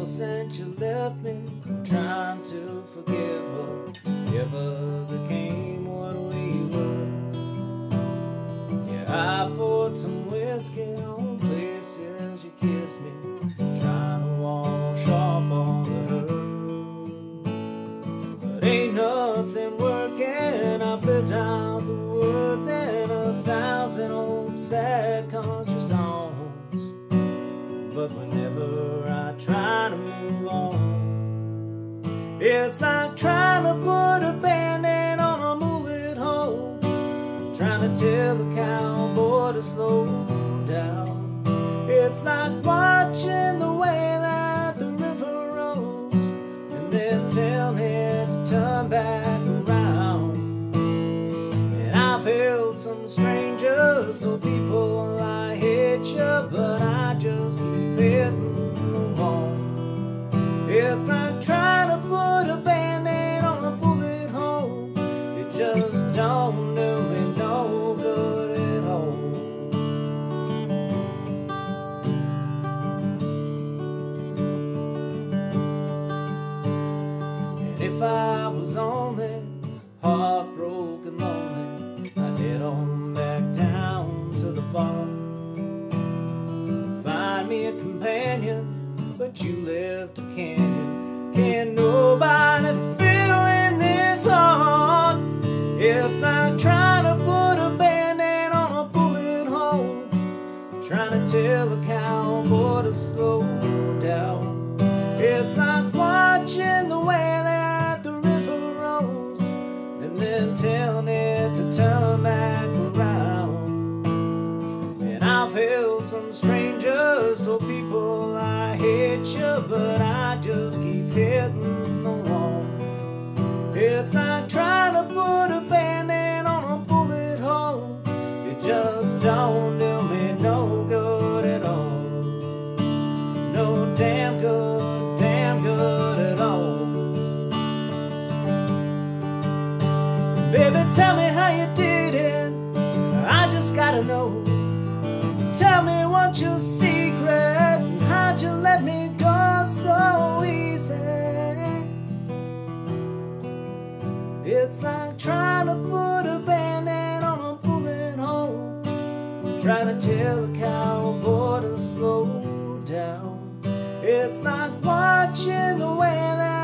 you left me. Trying to forgive what ever became what we were. Yeah, I poured some whiskey on places you kissed me, trying to wash off all the hurt. But ain't nothing working. I've lived out the words in a thousand old sad country songs. But whenever I it's like trying to put a band-aid on a bullet hole. Trying to tell a cowboy to slow down. It's like watching the way that the river rolls and then telling it to turn back around. And I've held some strangers to people I hate you, but I just keep hitting the wall. It's like trying if I was only heartbroken lonely, I'd head on back down to the bar. Find me a companion, but you left a canyon. Can nobody fill in this heart? It's like trying to put a band-aid on a bullet hole. Trying to tell a cowboy to slow down. It's like and telling it to turn back around. And I've held some strangers, told people I hate you, but I just keep hitting the wall. It's like Baby, tell me how you did it. I just gotta know. Tell me what's your secret. How'd you let me go so easy? It's like trying to put a band-aid on a bullet hole. Trying to tell a cowboy to slow down. It's like watching the way that